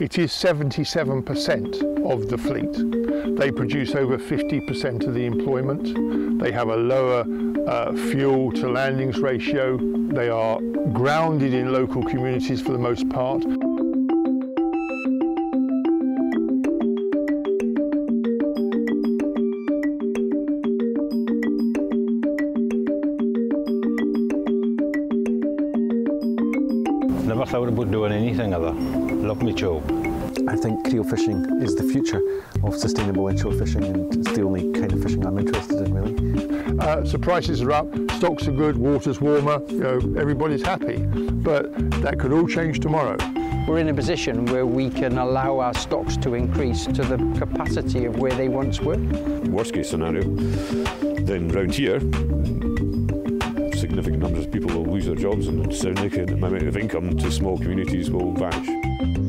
It is 77% of the fleet. They produce over 50% of the employment. They have a lower uh, fuel to landings ratio. They are grounded in local communities for the most part. Never thought about doing anything other. Love me job. I think creel fishing is the future of sustainable inshore fishing and it's the only kind of fishing I'm interested in really. Uh, so prices are up, stocks are good, water's warmer, you know, everybody's happy. But that could all change tomorrow. We're in a position where we can allow our stocks to increase to the capacity of where they once were. Worst case scenario, then round here, significant lose their jobs and significant amount of income to small communities will vanish.